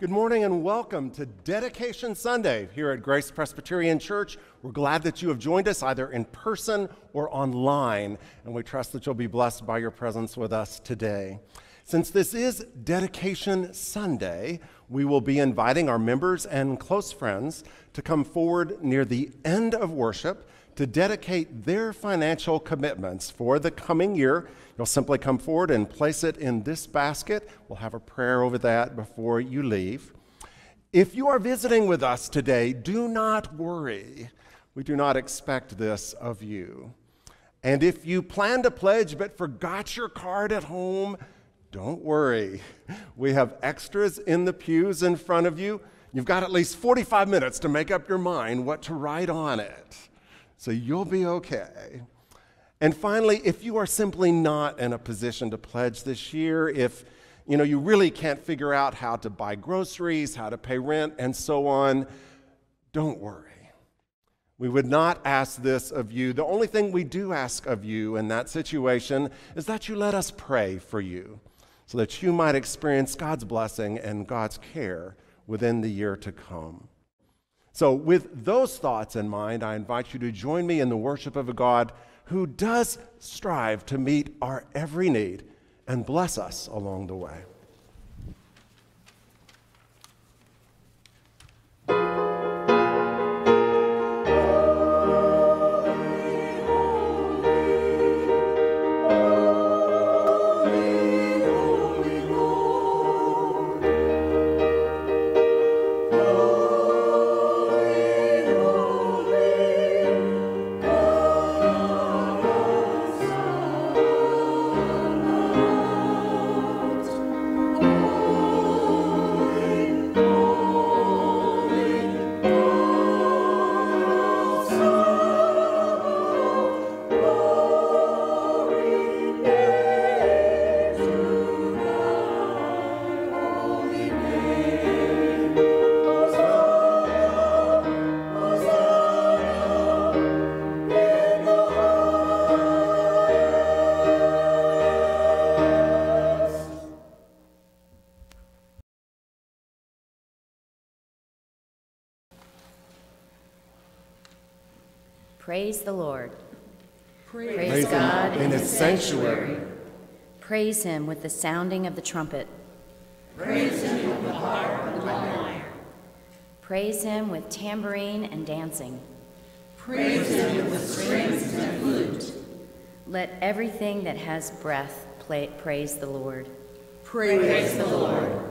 Good morning and welcome to Dedication Sunday here at Grace Presbyterian Church. We're glad that you have joined us either in person or online, and we trust that you'll be blessed by your presence with us today. Since this is Dedication Sunday, we will be inviting our members and close friends to come forward near the end of worship to dedicate their financial commitments for the coming year You'll simply come forward and place it in this basket. We'll have a prayer over that before you leave. If you are visiting with us today, do not worry. We do not expect this of you. And if you plan to pledge but forgot your card at home, don't worry. We have extras in the pews in front of you. You've got at least 45 minutes to make up your mind what to write on it. So you'll be okay. And finally, if you are simply not in a position to pledge this year, if you know you really can't figure out how to buy groceries, how to pay rent, and so on, don't worry. We would not ask this of you. The only thing we do ask of you in that situation is that you let us pray for you so that you might experience God's blessing and God's care within the year to come. So, with those thoughts in mind, I invite you to join me in the worship of a God who does strive to meet our every need and bless us along the way. Praise the Lord. Praise, Praise God in his sanctuary. Praise him with the sounding of the trumpet. Praise him with the harp and the lyre. Praise him with tambourine and dancing. Praise him with strings and flute. Let everything that has breath play, praise the Lord. Praise, praise the Lord.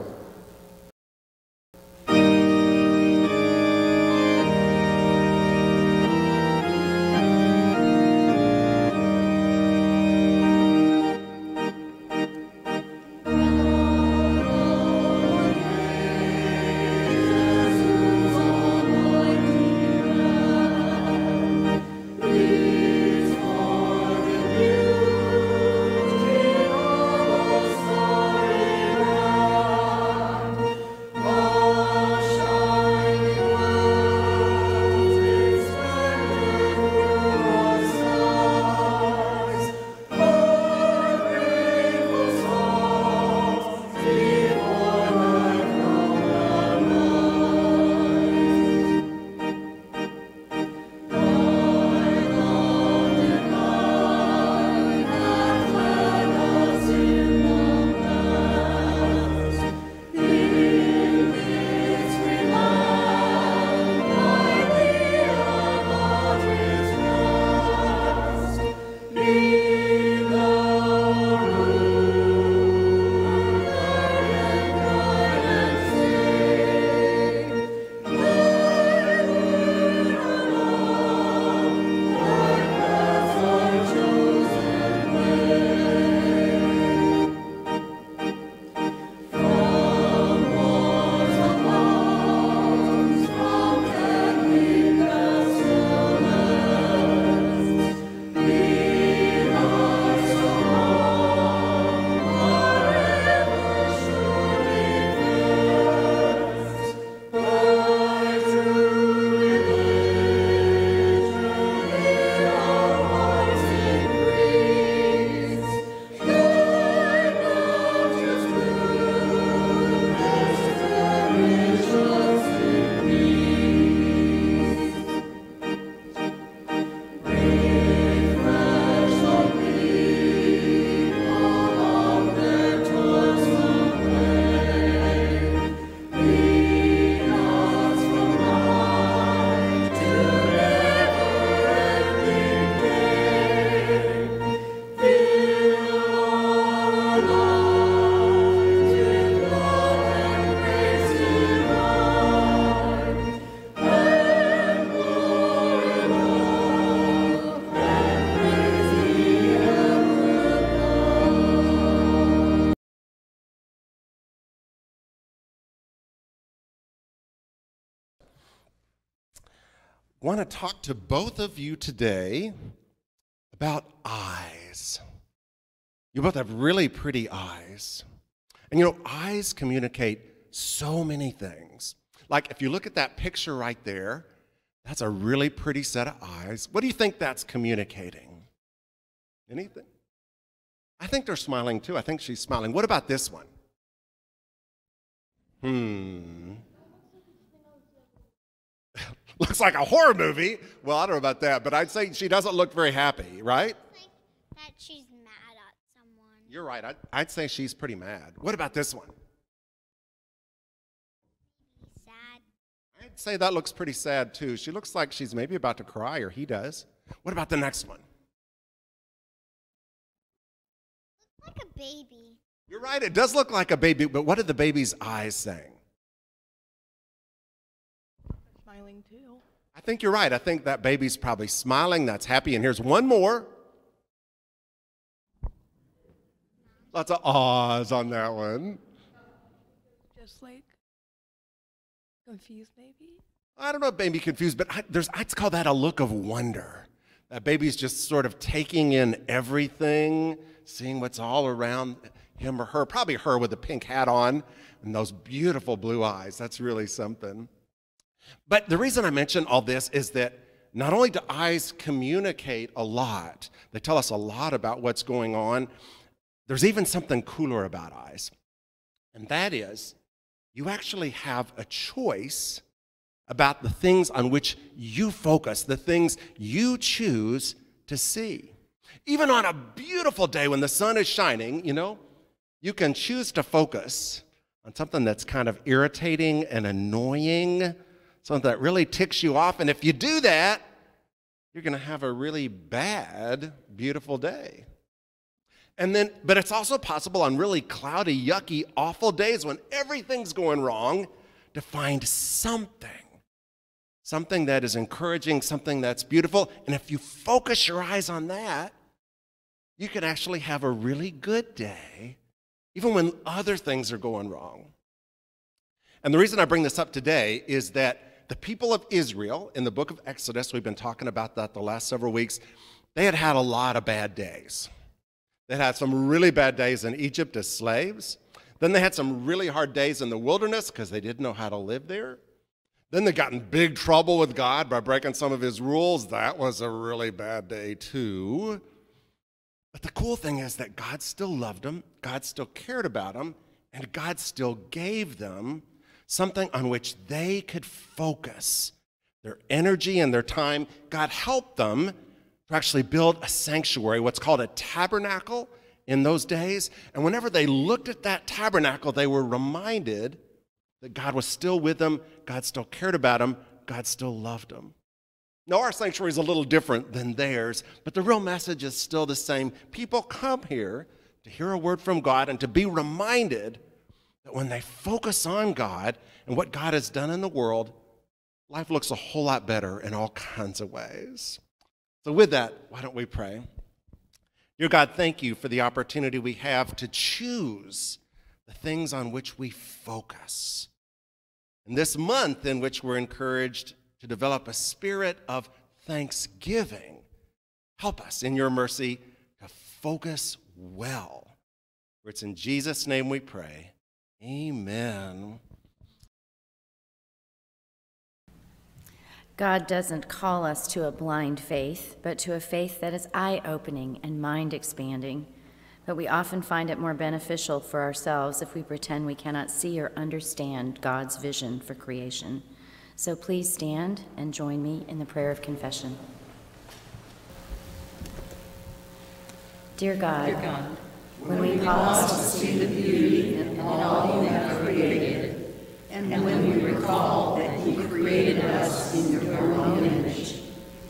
Want to talk to both of you today about eyes. You both have really pretty eyes. And you know, eyes communicate so many things. Like if you look at that picture right there, that's a really pretty set of eyes. What do you think that's communicating? Anything? I think they're smiling too. I think she's smiling. What about this one? Hmm. Looks like a horror movie. Well, I don't know about that, but I'd say she doesn't look very happy, right? Like that she's mad at someone. You're right. I'd, I'd say she's pretty mad. What about this one? Sad. I'd say that looks pretty sad too. She looks like she's maybe about to cry, or he does. What about the next one? Looks like a baby. You're right. It does look like a baby, but what are the baby's eyes saying? Smiling too. I think you're right. I think that baby's probably smiling. That's happy. And here's one more. Lots of ahs on that one. Just like confused, maybe. I don't know baby confused, but I, there's, I'd call that a look of wonder. That baby's just sort of taking in everything, seeing what's all around him or her. Probably her with a pink hat on and those beautiful blue eyes. That's really something. But the reason I mention all this is that not only do eyes communicate a lot, they tell us a lot about what's going on, there's even something cooler about eyes. And that is, you actually have a choice about the things on which you focus, the things you choose to see. Even on a beautiful day when the sun is shining, you know, you can choose to focus on something that's kind of irritating and annoying, something that really ticks you off. And if you do that, you're going to have a really bad, beautiful day. And then, but it's also possible on really cloudy, yucky, awful days when everything's going wrong to find something something that is encouraging, something that's beautiful. And if you focus your eyes on that, you can actually have a really good day, even when other things are going wrong. And the reason I bring this up today is that the people of Israel in the book of Exodus, we've been talking about that the last several weeks, they had had a lot of bad days. They had some really bad days in Egypt as slaves. Then they had some really hard days in the wilderness because they didn't know how to live there. Then they got in big trouble with God by breaking some of his rules. That was a really bad day, too. But the cool thing is that God still loved them, God still cared about them, and God still gave them something on which they could focus their energy and their time. God helped them to actually build a sanctuary, what's called a tabernacle in those days. And whenever they looked at that tabernacle, they were reminded that God was still with them, God still cared about them, God still loved them. Now, our sanctuary is a little different than theirs, but the real message is still the same. People come here to hear a word from God and to be reminded that when they focus on God and what God has done in the world, life looks a whole lot better in all kinds of ways. So, with that, why don't we pray? Dear God, thank you for the opportunity we have to choose the things on which we focus. And this month, in which we're encouraged to develop a spirit of thanksgiving, help us in your mercy to focus well. For it's in Jesus' name we pray. Amen. God doesn't call us to a blind faith, but to a faith that is eye opening and mind expanding. But we often find it more beneficial for ourselves if we pretend we cannot see or understand God's vision for creation. So please stand and join me in the prayer of confession. Dear God, Dear God, when we pause to see the beauty in all you have created, and when we recall that you created us in your own image,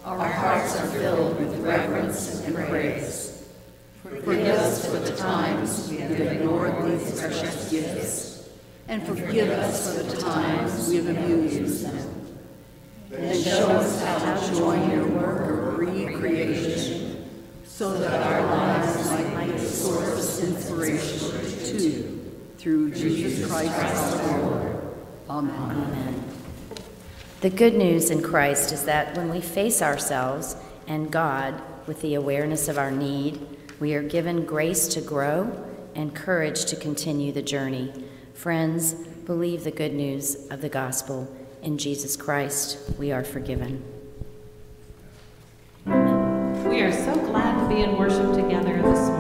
our hearts are filled with reverence and praise. Forgive us for the times we have ignored these precious gifts, and forgive us for the times we have abused them. Then show us how to join your work of recreation, so that our lives might be a source of inspiration to, through Jesus Christ our Lord. Amen. Amen. The good news in Christ is that when we face ourselves and God with the awareness of our need, we are given grace to grow and courage to continue the journey. Friends, believe the good news of the gospel. In Jesus Christ, we are forgiven. We are so glad to be in worship together this morning.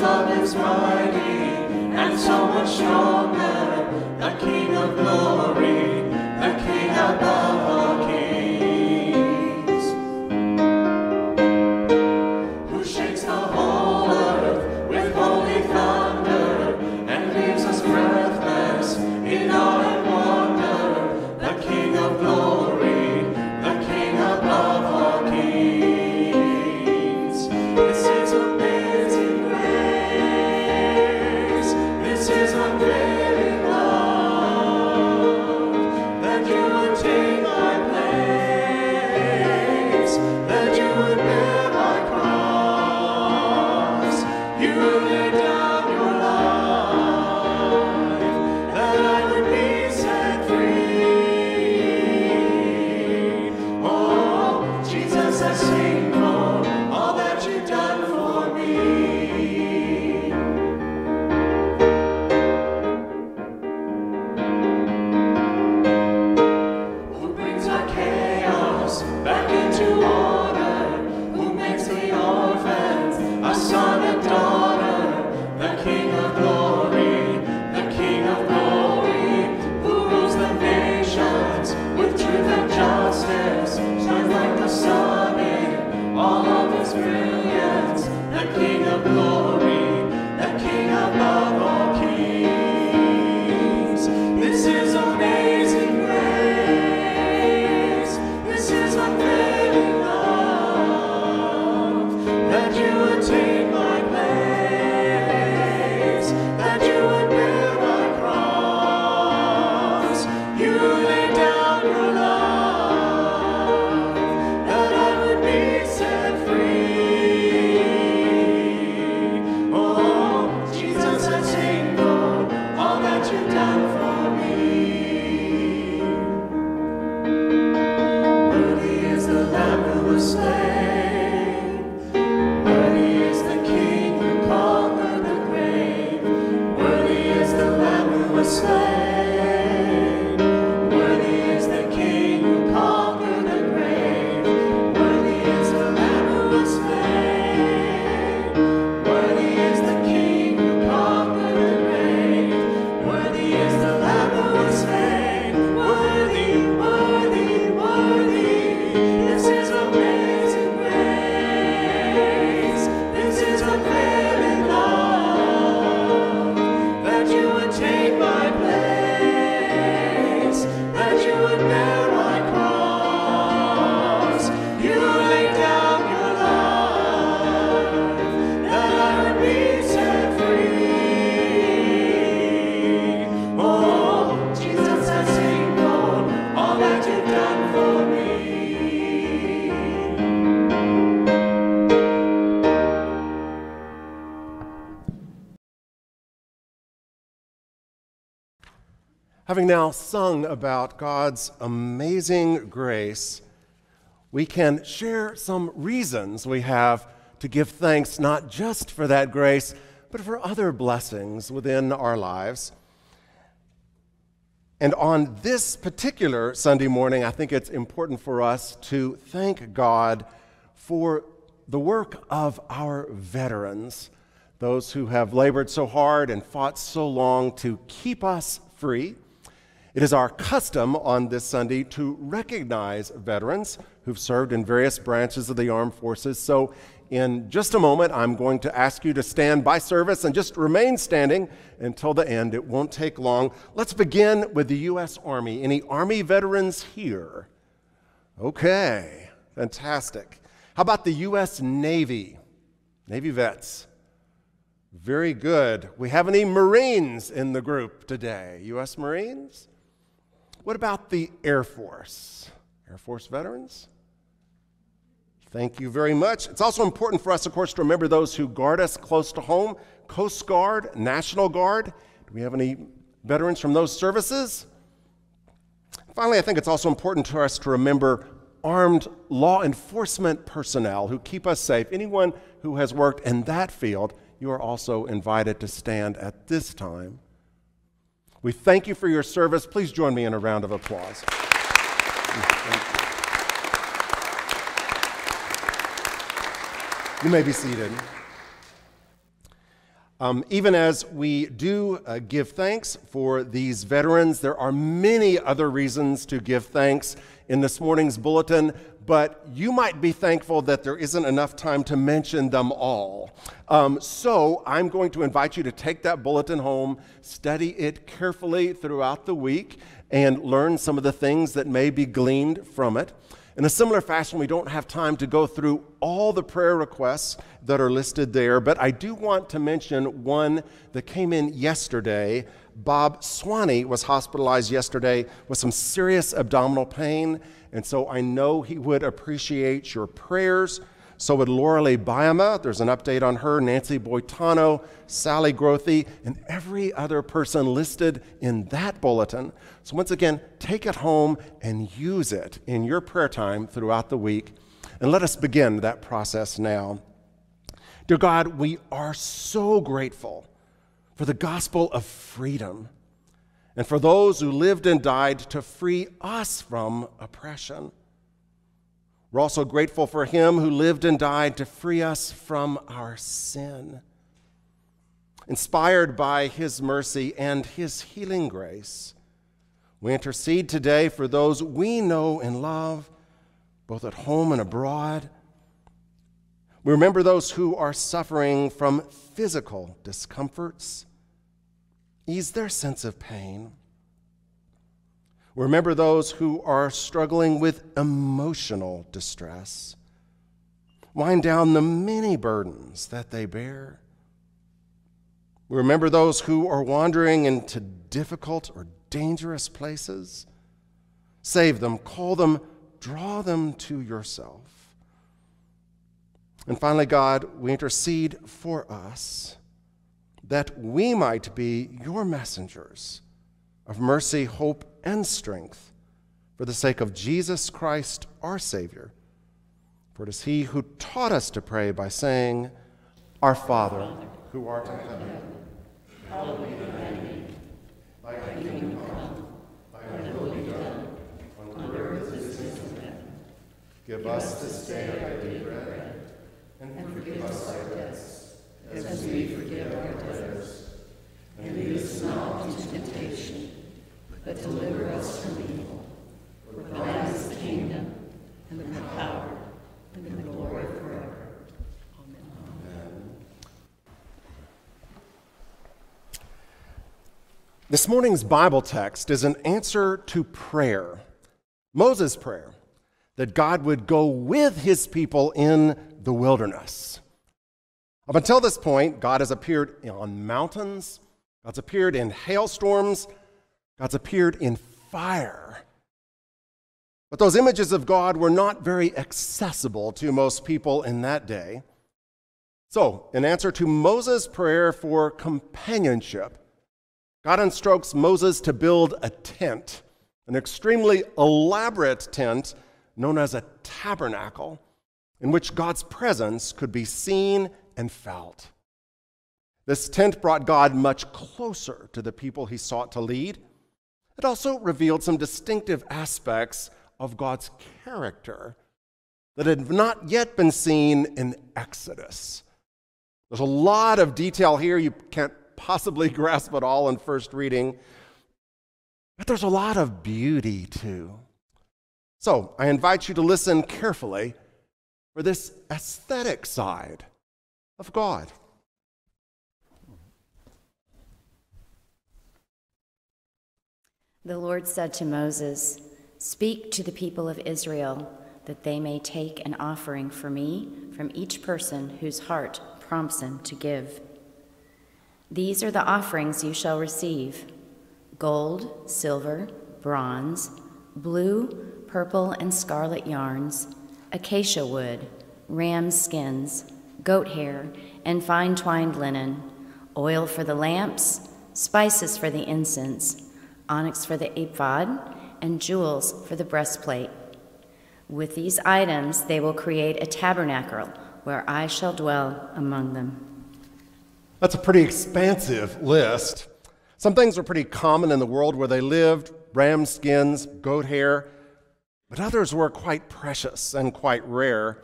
love is mighty and so much stronger. The King of glory, the King above. Having now sung about God's amazing grace, we can share some reasons we have to give thanks not just for that grace, but for other blessings within our lives. And on this particular Sunday morning, I think it's important for us to thank God for the work of our veterans, those who have labored so hard and fought so long to keep us free. It is our custom on this Sunday to recognize veterans who've served in various branches of the armed forces. So, in just a moment, I'm going to ask you to stand by service and just remain standing until the end. It won't take long. Let's begin with the U.S. Army. Any Army veterans here? Okay, fantastic. How about the U.S. Navy? Navy vets. Very good. We have any Marines in the group today? U.S. Marines? What about the Air Force? Air Force veterans? Thank you very much. It's also important for us, of course, to remember those who guard us close to home Coast Guard, National Guard. Do we have any veterans from those services? Finally, I think it's also important to us to remember armed law enforcement personnel who keep us safe. Anyone who has worked in that field, you are also invited to stand at this time. We thank you for your service. Please join me in a round of applause. You may be seated. Um, even as we do uh, give thanks for these veterans, there are many other reasons to give thanks in this morning's bulletin, but you might be thankful that there isn't enough time to mention them all. Um, so I'm going to invite you to take that bulletin home, study it carefully throughout the week, and learn some of the things that may be gleaned from it. In a similar fashion, we don't have time to go through all the prayer requests that are listed there, but I do want to mention one that came in yesterday. Bob Swanee was hospitalized yesterday with some serious abdominal pain, and so I know he would appreciate your prayers. So would Laura Lee Bayama. There's an update on her, Nancy Boitano, Sally Grothy, and every other person listed in that bulletin. So once again, take it home and use it in your prayer time throughout the week. And let us begin that process now. Dear God, we are so grateful for the gospel of freedom and for those who lived and died to free us from oppression. We're also grateful for him who lived and died to free us from our sin. Inspired by his mercy and his healing grace, we intercede today for those we know and love, both at home and abroad. We remember those who are suffering from physical discomforts. Ease their sense of pain. Remember those who are struggling with emotional distress. Wind down the many burdens that they bear. Remember those who are wandering into difficult or dangerous places. Save them, call them, draw them to yourself. And finally, God, we intercede for us that we might be your messengers of mercy, hope, and strength for the sake of Jesus Christ, our Savior. For it is He who taught us to pray by saying, Our Father, who art in heaven, hallowed be thy name. Thy kingdom come, thy will be done, on earth as it is in heaven. Give us this day our daily bread, and forgive us our debts, as we forgive our debtors. And lead us not into temptation but deliver us from evil. For thine is the kingdom, and the power, and the glory forever. Amen. This morning's Bible text is an answer to prayer, Moses' prayer, that God would go with his people in the wilderness. Up until this point, God has appeared on mountains, God's appeared in hailstorms, God's appeared in fire. But those images of God were not very accessible to most people in that day. So, in answer to Moses' prayer for companionship, God instructs Moses to build a tent, an extremely elaborate tent known as a tabernacle, in which God's presence could be seen and felt. This tent brought God much closer to the people he sought to lead. It also revealed some distinctive aspects of God's character that had not yet been seen in Exodus. There's a lot of detail here. You can't possibly grasp it all in first reading, but there's a lot of beauty too. So I invite you to listen carefully for this aesthetic side of God. The Lord said to Moses, Speak to the people of Israel that they may take an offering for me from each person whose heart prompts him to give. These are the offerings you shall receive gold, silver, bronze, blue, purple, and scarlet yarns, acacia wood, ram skins, goat hair, and fine twined linen, oil for the lamps, spices for the incense, onyx for the ephod, and jewels for the breastplate. With these items, they will create a tabernacle where I shall dwell among them. That's a pretty expansive list. Some things were pretty common in the world where they lived ram skins, goat hair, but others were quite precious and quite rare.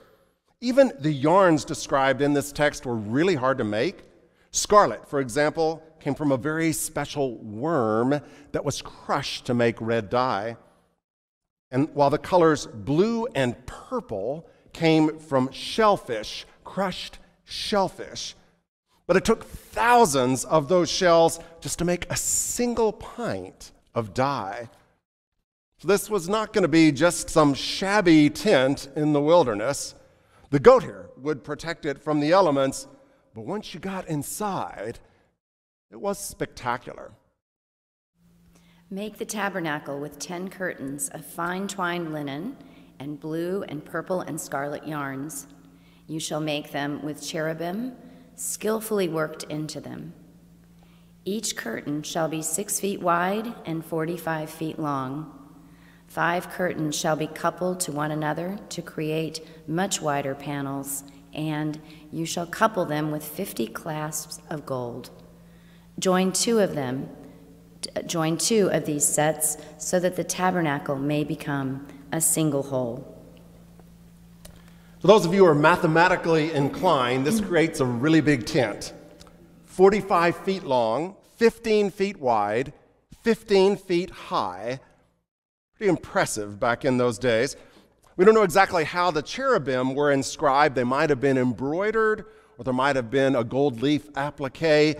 Even the yarns described in this text were really hard to make. Scarlet, for example, came from a very special worm that was crushed to make red dye. And while the colors blue and purple came from shellfish, crushed shellfish. But it took thousands of those shells just to make a single pint of dye. So this was not going to be just some shabby tent in the wilderness. The goat hair would protect it from the elements, but once you got inside, it was spectacular. Make the tabernacle with ten curtains of fine twined linen and blue and purple and scarlet yarns. You shall make them with cherubim, skillfully worked into them. Each curtain shall be six feet wide and 45 feet long. Five curtains shall be coupled to one another to create much wider panels, and you shall couple them with 50 clasps of gold. Join two of them join two of these sets so that the tabernacle may become a single whole. For those of you who are mathematically inclined, this mm. creates a really big tent 45 feet long, 15 feet wide, 15 feet high. Pretty impressive back in those days. We don't know exactly how the cherubim were inscribed. They might have been embroidered, or there might have been a gold leaf applique.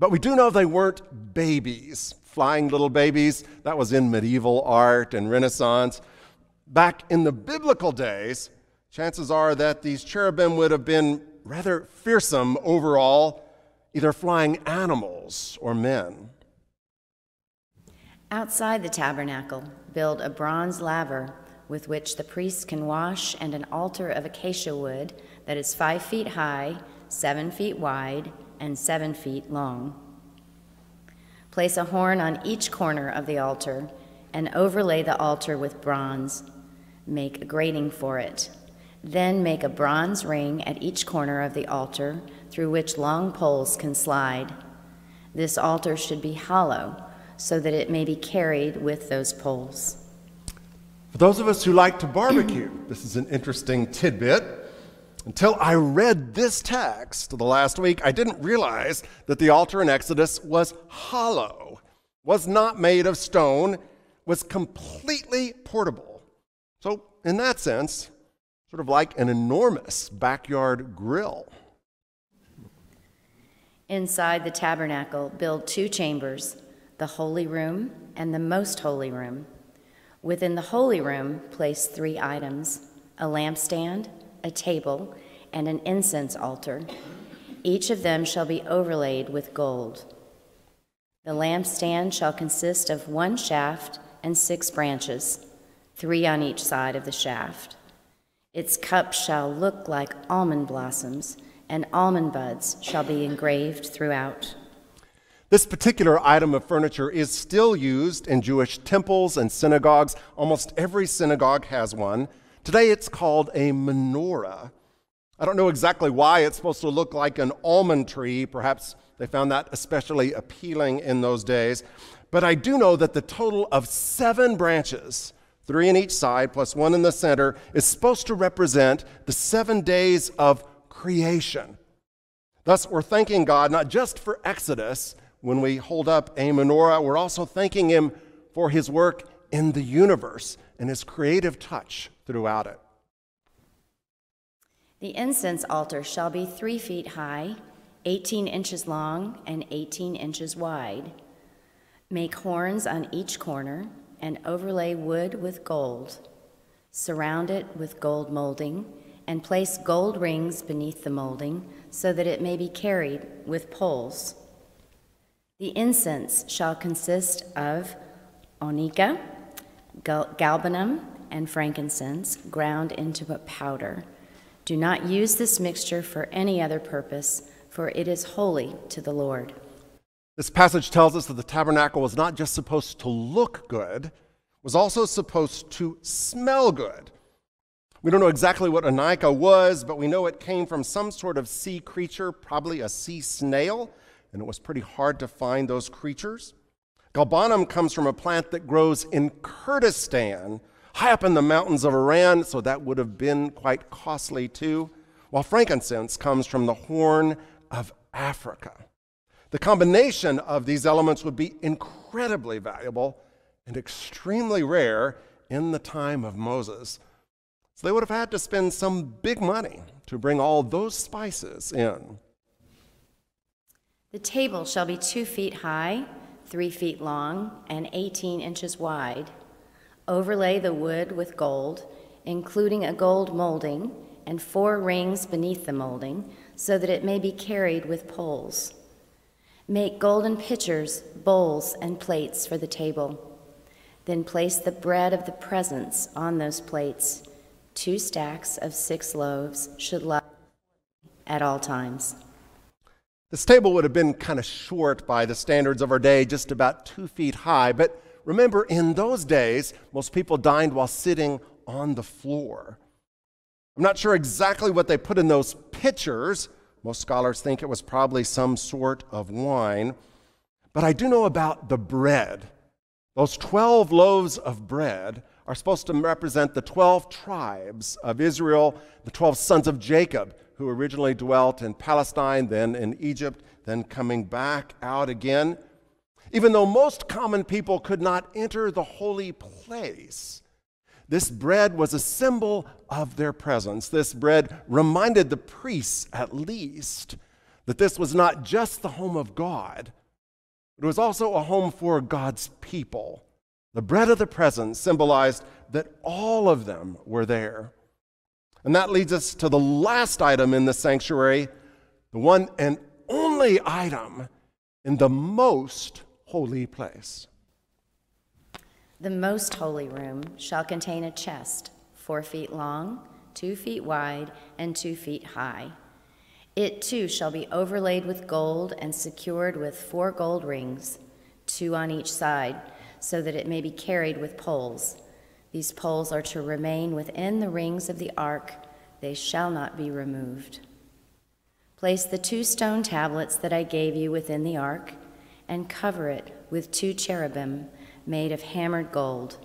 But we do know they weren't babies, flying little babies. That was in medieval art and Renaissance. Back in the biblical days, chances are that these cherubim would have been rather fearsome overall, either flying animals or men. Outside the tabernacle, build a bronze laver with which the priests can wash, and an altar of acacia wood that is five feet high, seven feet wide, and seven feet long. Place a horn on each corner of the altar and overlay the altar with bronze. Make a grating for it. Then make a bronze ring at each corner of the altar through which long poles can slide. This altar should be hollow so that it may be carried with those poles. For those of us who like to barbecue, this is an interesting tidbit. Until I read this text the last week, I didn't realize that the altar in Exodus was hollow, was not made of stone, was completely portable. So, in that sense, sort of like an enormous backyard grill. Inside the tabernacle, build two chambers the holy room and the most holy room. Within the holy room, place three items a lampstand a table, and an incense altar. Each of them shall be overlaid with gold. The lampstand shall consist of one shaft and six branches, three on each side of the shaft. Its cup shall look like almond blossoms, and almond buds shall be engraved throughout. This particular item of furniture is still used in Jewish temples and synagogues. Almost every synagogue has one. Today it's called a menorah. I don't know exactly why it's supposed to look like an almond tree. Perhaps they found that especially appealing in those days. But I do know that the total of seven branches, three in each side plus one in the center, is supposed to represent the seven days of creation. Thus, we're thanking God not just for Exodus when we hold up a menorah, we're also thanking Him for His work in the universe and His creative touch throughout it. The incense altar shall be three feet high, 18 inches long, and 18 inches wide. Make horns on each corner and overlay wood with gold. Surround it with gold molding and place gold rings beneath the molding so that it may be carried with poles. The incense shall consist of onycha, galbanum, and frankincense ground into a powder. Do not use this mixture for any other purpose, for it is holy to the Lord. This passage tells us that the tabernacle was not just supposed to look good, was also supposed to smell good. We don't know exactly what onycha was, but we know it came from some sort of sea creature, probably a sea snail, and it was pretty hard to find those creatures. Galbanum comes from a plant that grows in Kurdistan, high up in the mountains of Iran, so that would have been quite costly too. While frankincense comes from the Horn of Africa. The combination of these elements would be incredibly valuable and extremely rare in the time of Moses. So they would have had to spend some big money to bring all those spices in. The table shall be two feet high, three feet long, and 18 inches wide. Overlay the wood with gold, including a gold molding and four rings beneath the molding, so that it may be carried with poles. Make golden pitchers, bowls, and plates for the table. Then place the bread of the presence on those plates. Two stacks of six loaves should lie at all times. This table would have been kind of short by the standards of our day, just about two feet high. But remember, in those days, most people dined while sitting on the floor. I'm not sure exactly what they put in those pitchers. Most scholars think it was probably some sort of wine. But I do know about the bread. Those 12 loaves of bread are supposed to represent the 12 tribes of Israel, the 12 sons of Jacob, who originally dwelt in Palestine, then in Egypt, then coming back out again. Even though most common people could not enter the holy place, this bread was a symbol of their presence. This bread reminded the priests, at least, that this was not just the home of God, it was also a home for God's people. The bread of the presence symbolized that all of them were there. And that leads us to the last item in the sanctuary, the one and only item in the most holy place. The most holy room shall contain a chest, four feet long, two feet wide, and two feet high. It too shall be overlaid with gold and secured with four gold rings, two on each side, so that it may be carried with poles. These poles are to remain within the rings of the ark, they shall not be removed. Place the two stone tablets that I gave you within the ark, and cover it with two cherubim made of hammered gold.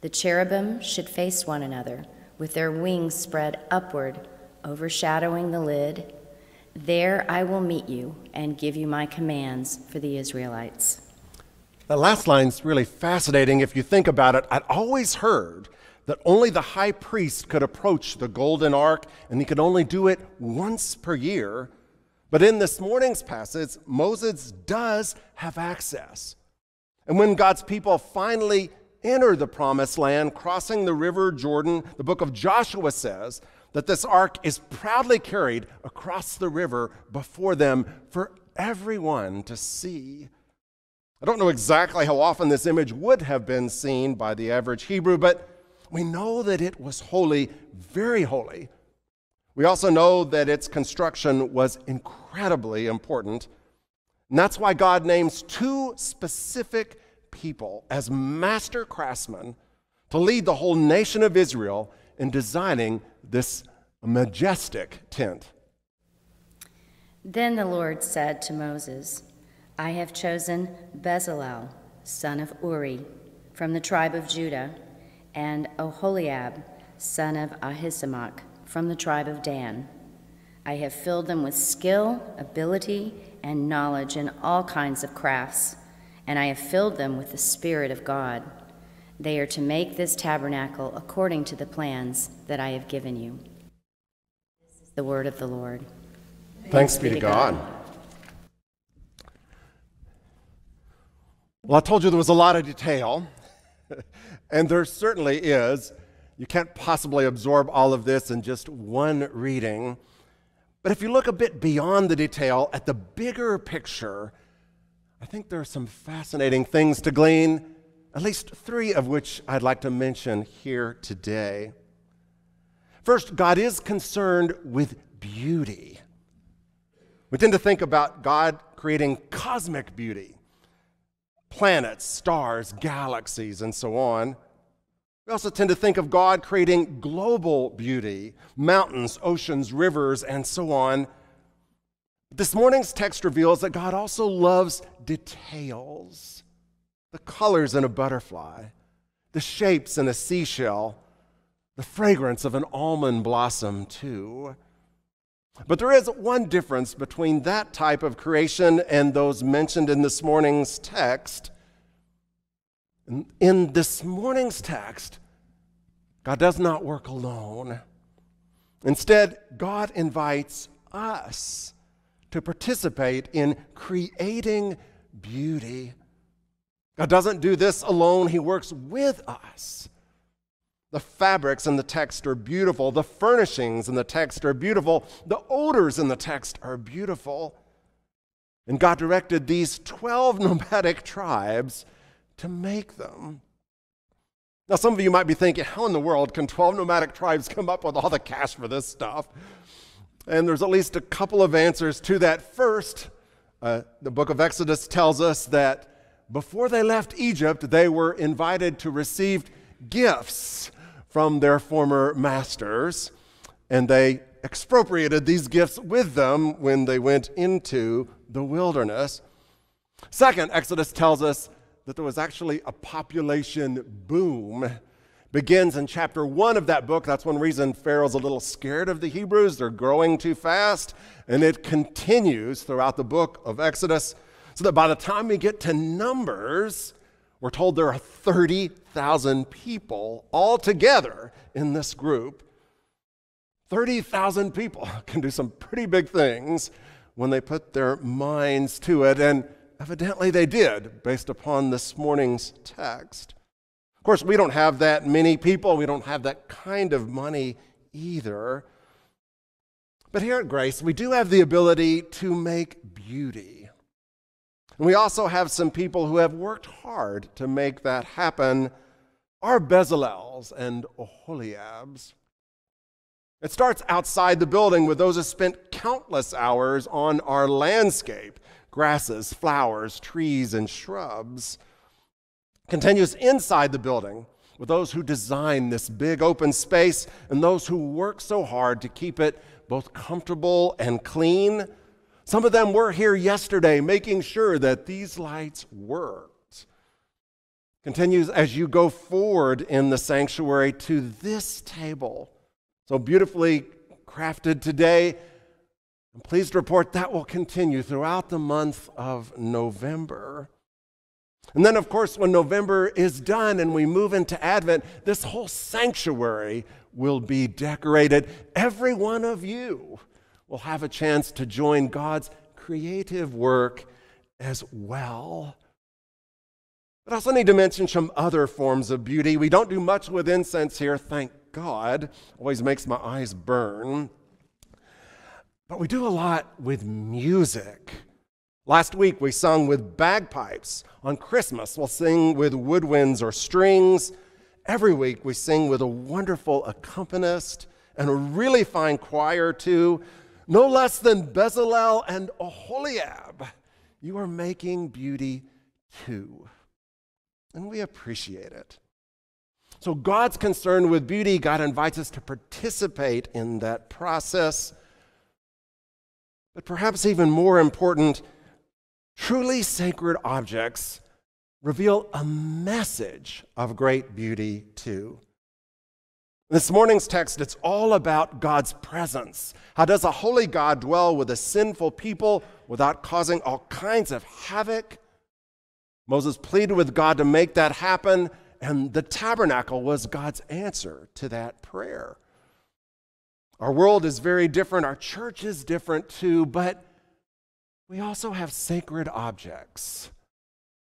The cherubim should face one another, with their wings spread upward, overshadowing the lid. There I will meet you and give you my commands for the Israelites. That last line's really fascinating if you think about it. I'd always heard that only the high priest could approach the golden ark, and he could only do it once per year. But in this morning's passage, Moses does have access. And when God's people finally enter the promised land, crossing the river Jordan, the book of Joshua says that this ark is proudly carried across the river before them for everyone to see. I don't know exactly how often this image would have been seen by the average Hebrew, but we know that it was holy, very holy. We also know that its construction was incredibly important. And that's why God names two specific people as master craftsmen to lead the whole nation of Israel in designing this majestic tent. Then the Lord said to Moses, I have chosen Bezalel, son of Uri, from the tribe of Judah, and Oholiab, son of Ahisamach, from the tribe of Dan. I have filled them with skill, ability, and knowledge in all kinds of crafts, and I have filled them with the Spirit of God. They are to make this tabernacle according to the plans that I have given you. This is the word of the Lord. Thanks be to God. Well, I told you there was a lot of detail, and there certainly is. You can't possibly absorb all of this in just one reading. But if you look a bit beyond the detail at the bigger picture, I think there are some fascinating things to glean, at least three of which I'd like to mention here today. First, God is concerned with beauty. We tend to think about God creating cosmic beauty planets, stars, galaxies, and so on. We also tend to think of God creating global beauty mountains, oceans, rivers, and so on. This morning's text reveals that God also loves details the colors in a butterfly, the shapes in a seashell, the fragrance of an almond blossom, too. But there is one difference between that type of creation and those mentioned in this morning's text. In this morning's text, God does not work alone. Instead, God invites us to participate in creating beauty. God doesn't do this alone, He works with us. The fabrics in the text are beautiful. The furnishings in the text are beautiful. The odors in the text are beautiful. And God directed these 12 nomadic tribes to make them. Now, some of you might be thinking, how in the world can 12 nomadic tribes come up with all the cash for this stuff? And there's at least a couple of answers to that. First, uh, the book of Exodus tells us that before they left Egypt, they were invited to receive gifts from their former masters, and they expropriated these gifts with them when they went into the wilderness. Second, Exodus tells us that there was actually a population boom. Begins in chapter one of that book. That's one reason Pharaoh's a little scared of the Hebrews. They're growing too fast. And it continues throughout the book of Exodus, so that by the time we get to Numbers, we're told there are 30,000 people all together in this group. 30,000 people can do some pretty big things when they put their minds to it, and evidently they did, based upon this morning's text. Of course, we don't have that many people, we don't have that kind of money either. But here at Grace, we do have the ability to make beauty. And we also have some people who have worked hard to make that happen our Bezalels and Oholiabs. It starts outside the building with those who spent countless hours on our landscape grasses, flowers, trees, and shrubs. Continues inside the building with those who design this big open space and those who work so hard to keep it both comfortable and clean some of them were here yesterday making sure that these lights worked. Continues as you go forward in the sanctuary to this table. So beautifully crafted today. I'm pleased to report that will continue throughout the month of November. And then, of course, when November is done and we move into Advent, this whole sanctuary will be decorated. Every one of you will have a chance to join God's creative work as well. But I also need to mention some other forms of beauty. We don't do much with incense here, thank God. Always makes my eyes burn. But we do a lot with music. Last week we sung with bagpipes. On Christmas we'll sing with woodwinds or strings. Every week we sing with a wonderful accompanist and a really fine choir too no less than Bezalel and Oholiab you are making beauty too. And we appreciate it. So, God's concerned with beauty. God invites us to participate in that process. But perhaps even more important, truly sacred objects reveal a message of great beauty too. This morning's text, it's all about God's presence. How does a holy God dwell with a sinful people without causing all kinds of havoc? Moses pleaded with God to make that happen, and the tabernacle was God's answer to that prayer. Our world is very different, our church is different too, but we also have sacred objects,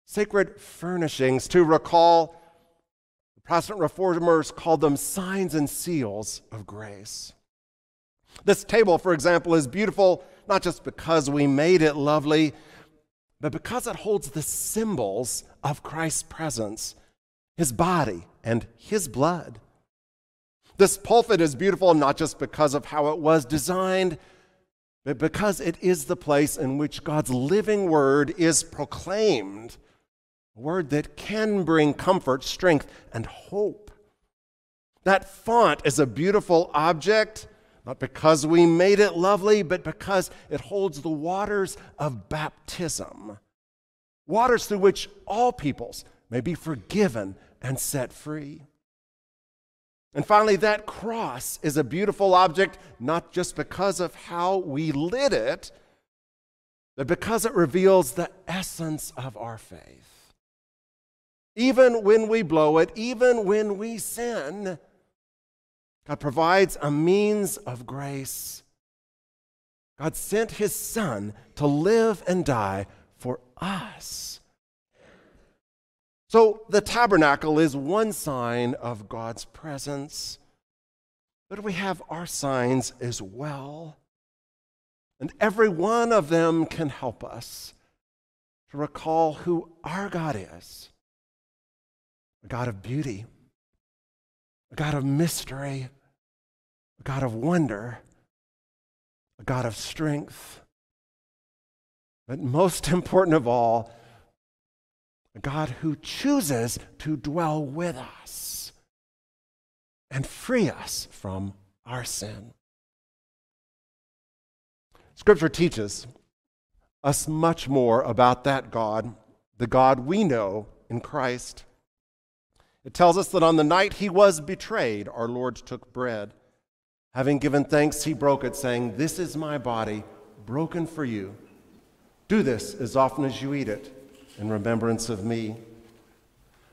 sacred furnishings to recall Protestant reformers called them signs and seals of grace. This table, for example, is beautiful not just because we made it lovely, but because it holds the symbols of Christ's presence, his body, and his blood. This pulpit is beautiful not just because of how it was designed, but because it is the place in which God's living word is proclaimed a word that can bring comfort, strength, and hope. That font is a beautiful object, not because we made it lovely, but because it holds the waters of baptism, waters through which all peoples may be forgiven and set free. And finally, that cross is a beautiful object, not just because of how we lit it, but because it reveals the essence of our faith. Even when we blow it, even when we sin, God provides a means of grace. God sent his son to live and die for us. So the tabernacle is one sign of God's presence, but we have our signs as well. And every one of them can help us to recall who our God is a God of beauty, a God of mystery, a God of wonder, a God of strength. But most important of all, a God who chooses to dwell with us and free us from our sin. Scripture teaches us much more about that God, the God we know in Christ. It tells us that on the night he was betrayed, our Lord took bread. Having given thanks, he broke it, saying, This is my body, broken for you. Do this as often as you eat it, in remembrance of me.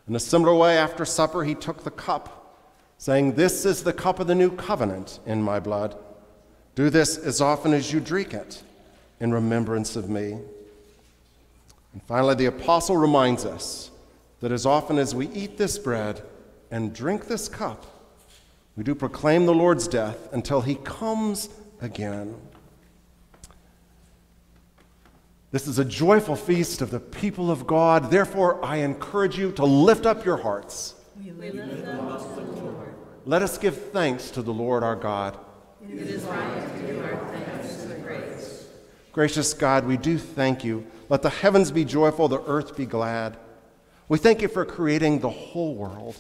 In a similar way, after supper, he took the cup, saying, This is the cup of the new covenant in my blood. Do this as often as you drink it, in remembrance of me. And finally, the apostle reminds us that as often as we eat this bread and drink this cup, we do proclaim the Lord's death until he comes again. This is a joyful feast of the people of God. Therefore, I encourage you to lift up your hearts. We lift them to the Lord. Let us give thanks to the Lord our God. It is right to give our thanks and praise. Gracious God, we do thank you. Let the heavens be joyful, the earth be glad. We thank you for creating the whole world,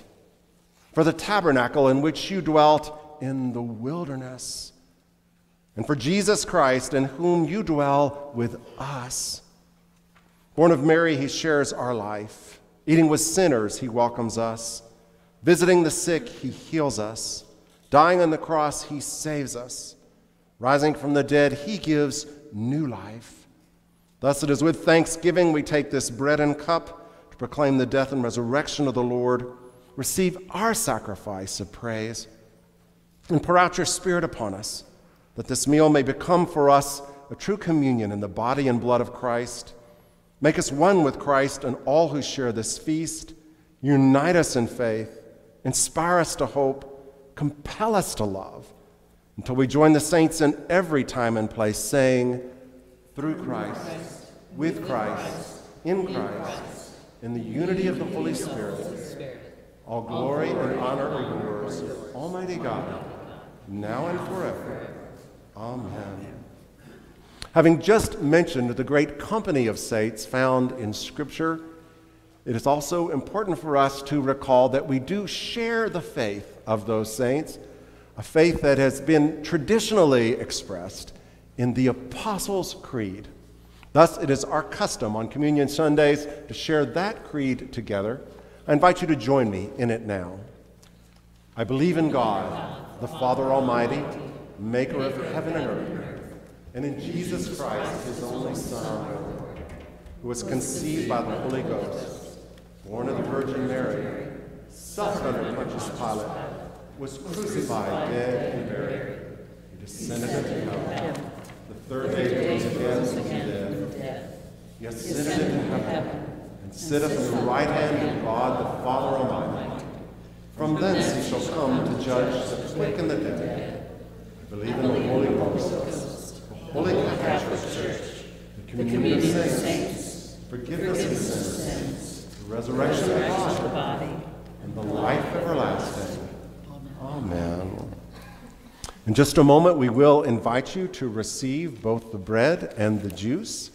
for the tabernacle in which you dwelt in the wilderness, and for Jesus Christ in whom you dwell with us. Born of Mary, he shares our life. Eating with sinners, he welcomes us. Visiting the sick, he heals us. Dying on the cross, he saves us. Rising from the dead, he gives new life. Thus it is with thanksgiving we take this bread and cup proclaim the death and resurrection of the Lord, receive our sacrifice of praise, and pour out your Spirit upon us, that this meal may become for us a true communion in the body and blood of Christ. Make us one with Christ and all who share this feast. Unite us in faith, inspire us to hope, compel us to love, until we join the saints in every time and place, saying, Through Christ, with Christ, in Christ in the unity of the Holy Spirit. All glory and honor are yours, Almighty God, now and forever. Amen. Having just mentioned the great company of saints found in Scripture, it is also important for us to recall that we do share the faith of those saints, a faith that has been traditionally expressed in the Apostles' Creed. Thus, it is our custom on Communion Sundays to share that creed together. I invite you to join me in it now. I believe in God, the Father Almighty, maker of heaven and earth, and in Jesus Christ, his only Son, our Lord, who was conceived by the Holy Ghost, born of the Virgin Mary, suffered under Pontius Pilate, was crucified, dead, and buried. Descended into hell. The third day he rose again from the dead. He ascended into heaven, and sitteth on the right hand of God the Father Almighty. From thence he shall come to judge the quick and the dead. I believe in the Holy Ghost, the Holy Catholic Church, the communion of saints, forgiveness of sins, the resurrection of the body, and the life everlasting. Amen. In just a moment, we will invite you to receive both the bread and the juice.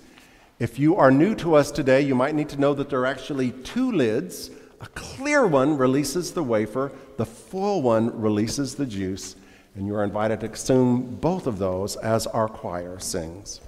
If you are new to us today, you might need to know that there are actually two lids. A clear one releases the wafer, the full one releases the juice, and you are invited to consume both of those as our choir sings.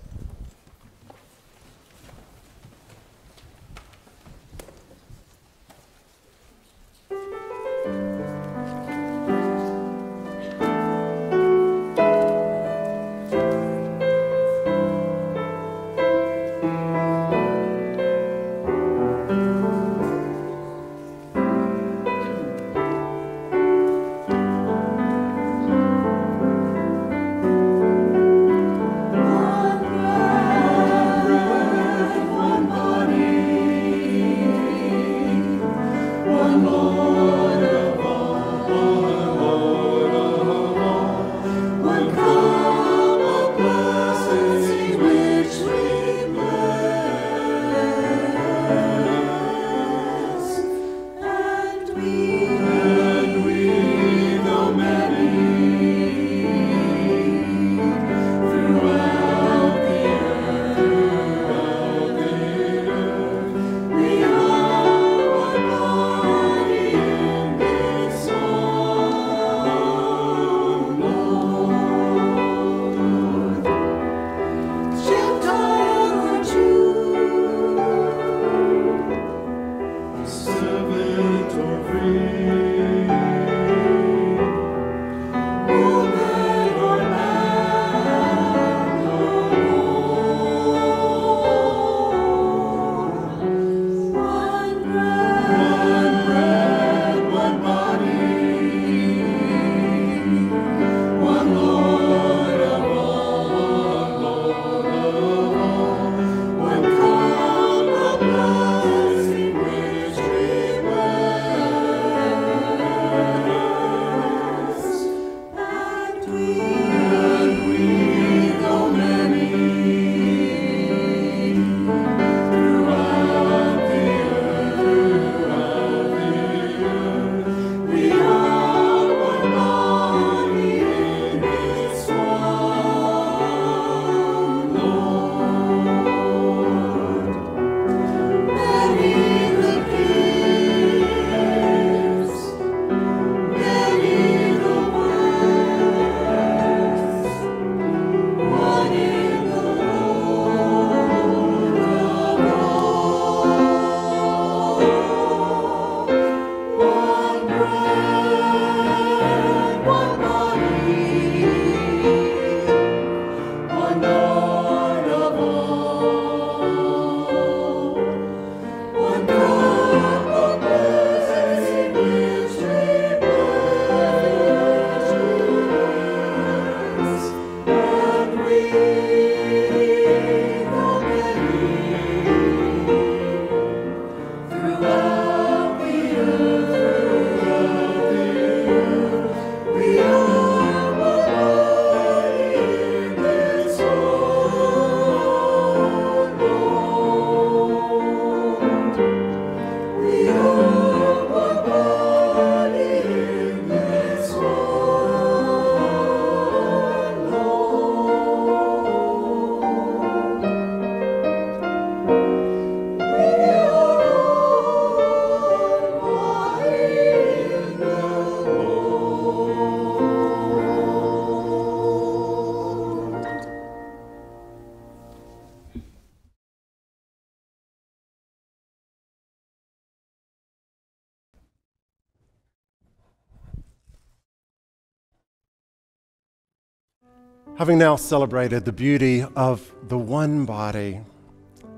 Having now celebrated the beauty of the one body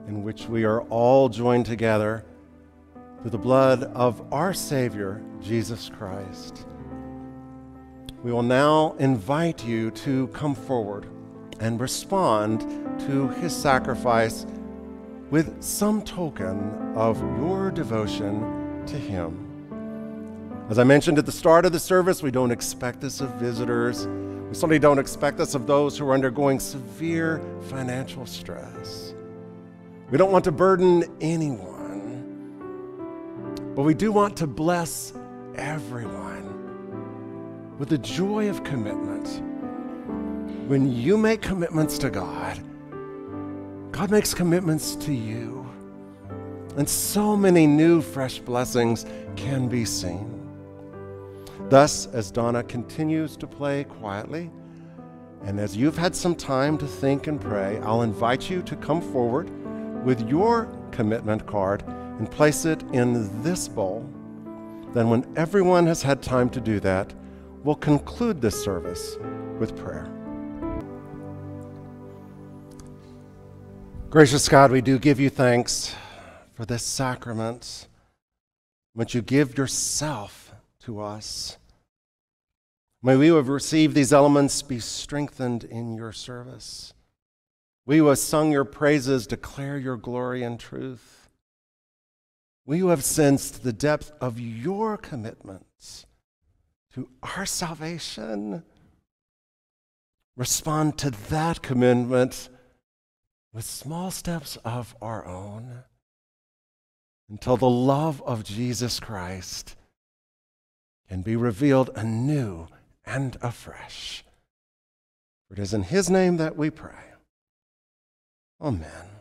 in which we are all joined together through the blood of our Savior, Jesus Christ, we will now invite you to come forward and respond to his sacrifice with some token of your devotion to him. As I mentioned at the start of the service, we don't expect this of visitors. We certainly don't expect this of those who are undergoing severe financial stress. We don't want to burden anyone, but we do want to bless everyone with the joy of commitment. When you make commitments to God, God makes commitments to you. And so many new, fresh blessings can be seen. Thus, as Donna continues to play quietly, and as you've had some time to think and pray, I'll invite you to come forward with your commitment card and place it in this bowl. Then, when everyone has had time to do that, we'll conclude this service with prayer. Gracious God, we do give you thanks for this sacrament, which you give yourself to us. May we who have received these elements be strengthened in your service. We who have sung your praises declare your glory and truth. We who have sensed the depth of your commitments to our salvation respond to that commitment with small steps of our own until the love of Jesus Christ can be revealed anew and afresh. For it is in His name that we pray. Amen.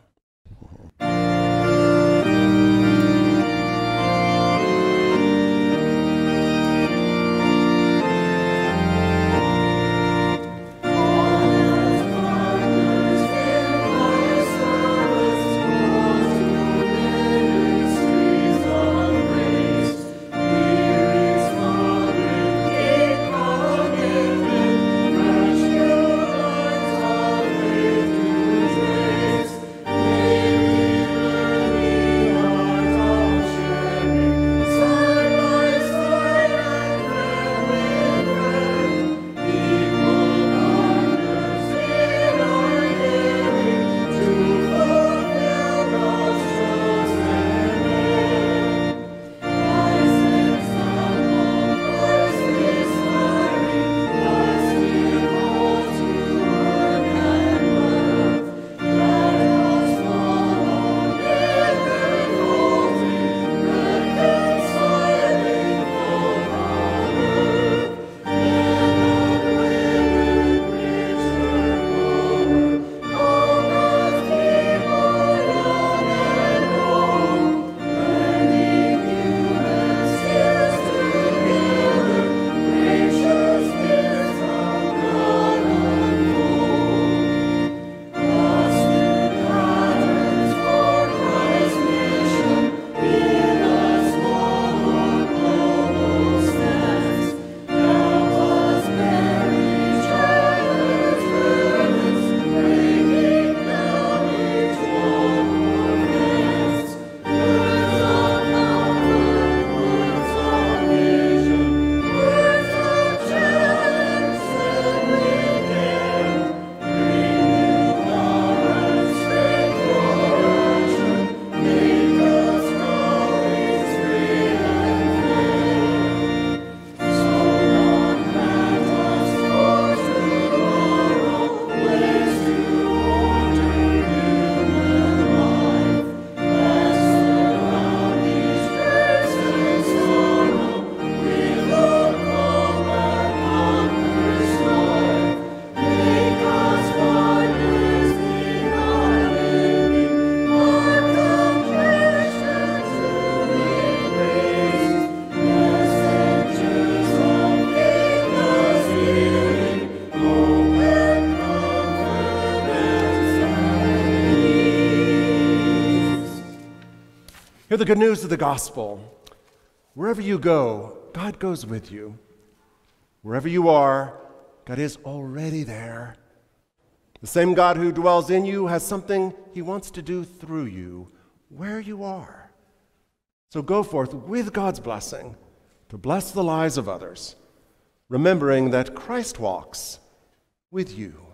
The good news of the gospel. Wherever you go, God goes with you. Wherever you are, God is already there, The same God who dwells in you has something he wants to do through you where you are. So go forth with God's blessing to bless the lives of others, remembering that Christ walks with you.